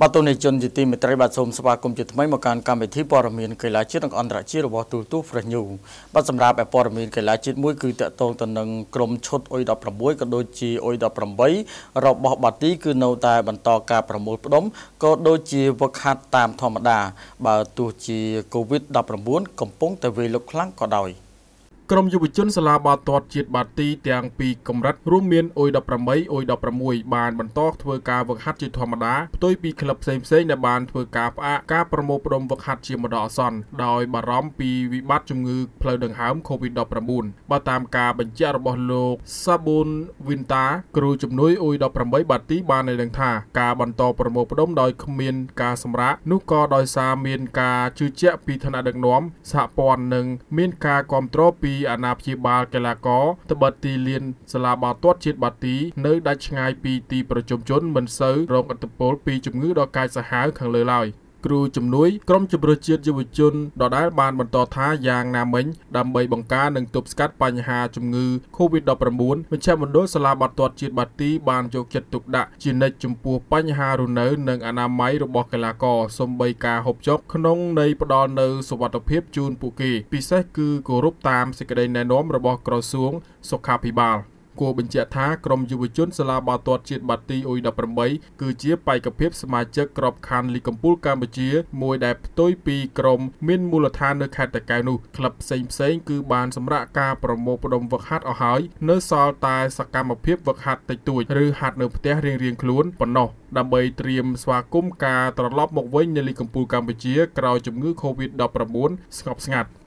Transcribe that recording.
បាទទូនីជនជាទីមេត្រីបាទសូមស្វាគមន៍ជាថ្មីមកកាន់កម្មវិធីព័ត៌មានកីឡាជាតិនិងអន្តរជាតិរបស់ទូទូ Fresh News បាទសម្រាប់ព័ត៌មានកីឡាជាតិមួយគឺតកតងទៅនឹងក្រុមឈុតអុយ16ក៏ដូចជាអុយ18របស់បាទីគឺនៅតែបន្តការប្រមូលផ្ដុំក៏ដូចជាវឹកហាត់តាមធម្មតា បើទោះជា COVID-19 កំពុងតែវាយលុកខ្លាំងក៏ដោយ។ ក្រុមយុវជនសាលាបាល់ទាត់ជាតិបាទីទាំងពីរកម្រិតរួមមានអ៊ុយ18អ៊ុយ16បានបន្តធ្វើការវឹកហាត់ជាធម្មតាផ្ទុយពីក្លឹបផ្សេងៗដែលបានធ្វើការផ្អាកការប្រមូលផ្ដុំវឹកហាត់ជាម្ដងអាសន្នដោយបារម្ភពីវិបត្តិជំងឺផ្លូវដង្ហើម COVID-19 បើតាមការបញ្ជាក់របស់លោកសាប៊ុនវីនតាគ្រូជំនួយអ៊ុយ18បាទីបានឲ្យដឹងថាការបន្តប្រមូលផ្ដុំដោយគ្មានការសម្រាកនោះក៏ដោយសារមានការជឿជាក់ពីឋានៈដឹកនាំសហព័ន្ធនិងមានការគ្រប់គ្រងពីអាណាព្យាបាលកីឡាករត្បិតទីលានសាលាបាល់ទាត់ជាតិបាទីនៅដាច់ឆ្ងាយពីទីប្រជុំជនមិនសូវរងឥទ្ធិពលពីជំងឺដ៏កាចសាហាវខាងលើឡើយ គ្រូជំនួយក្រុមជម្រើសជាតិយុវជនដដែលបានបន្តថាយ៉ាងណាមិញដើម្បីបង្ការនិងទប់ស្កាត់បញ្ហាជំងឺ Covid-19 មជ្ឈមណ្ឌលសាលាបាល់ទាត់ជាតិបាទីបានយកចិត្តទុកដាក់ជានិច្ចចំពោះបញ្ហារស់នៅនិងអនាម័យរបស់កីឡាករសូម្បីការហូបចុកក្នុងន័យផ្ដល់នូវសុវត្ថិភាពជូនពួកគេពិសេសគឺគោរពតាមសេចក្តីណែនាំរបស់ក្រសួងសុខាភិបាល។ គួរបញ្ជាក់ថាក្រុមយុវជនសាលាបាល់ទាត់ជាតិបាទីអ៊ុយ18គឺជាបេក្ខភាពសមាជិកក្របខ័ណ្ឌលីកំពូលកម្ពុជា មួយដែលផ្ទុយពីក្រុមមានមូលដ្ឋាននៅខេត្តតាកែវនោះក្លឹបផ្សេងផ្សេងគឺបានសម្រាប់ការប្រមូលផ្ដុំវឹកហាត់អស់ហើយនៅសល់តែសកម្មភាពវឹកហាត់តិចតួចឬហាត់នៅផ្ទះរៀងៗខ្លួនប៉ុណ្ណោះដើម្បីត្រៀមស្វាគមន៍ការត្រឡប់មកវិញនៃលីកំពូលកម្ពុជា ក្រោយជំងឺ Covid-19 ស្ងប់ស្ងាត់